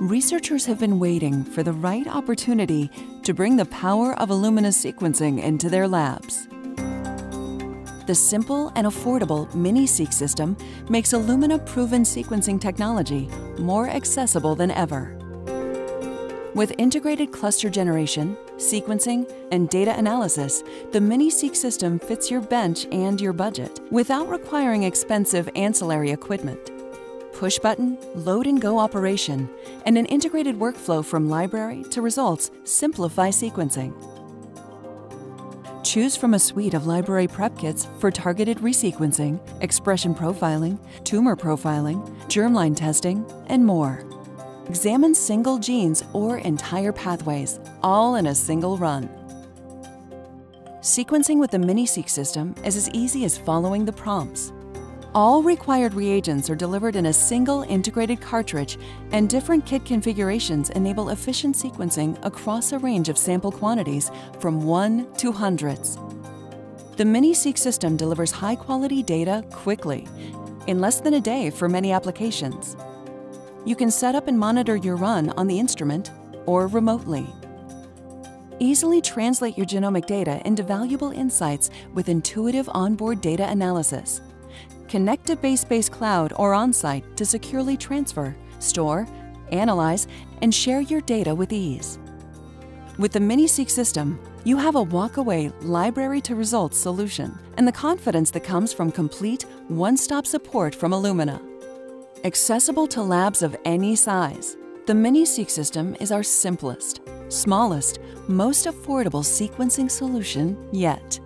researchers have been waiting for the right opportunity to bring the power of Illumina sequencing into their labs. The simple and affordable Mini-Seq system makes Illumina proven sequencing technology more accessible than ever. With integrated cluster generation, sequencing, and data analysis, the Mini-Seq system fits your bench and your budget without requiring expensive ancillary equipment push button, load and go operation, and an integrated workflow from library to results simplify sequencing. Choose from a suite of library prep kits for targeted resequencing, expression profiling, tumor profiling, germline testing, and more. Examine single genes or entire pathways, all in a single run. Sequencing with the Mini-Seq system is as easy as following the prompts. All required reagents are delivered in a single integrated cartridge, and different kit configurations enable efficient sequencing across a range of sample quantities from 1 to hundreds. The Mini-Seq system delivers high-quality data quickly, in less than a day for many applications. You can set up and monitor your run on the instrument or remotely. Easily translate your genomic data into valuable insights with intuitive onboard data analysis Connect to BaseSpace Cloud or on-site to securely transfer, store, analyze, and share your data with ease. With the Mini-Seq system, you have a walk-away library-to-results solution and the confidence that comes from complete, one-stop support from Illumina. Accessible to labs of any size, the Mini-Seq system is our simplest, smallest, most affordable sequencing solution yet.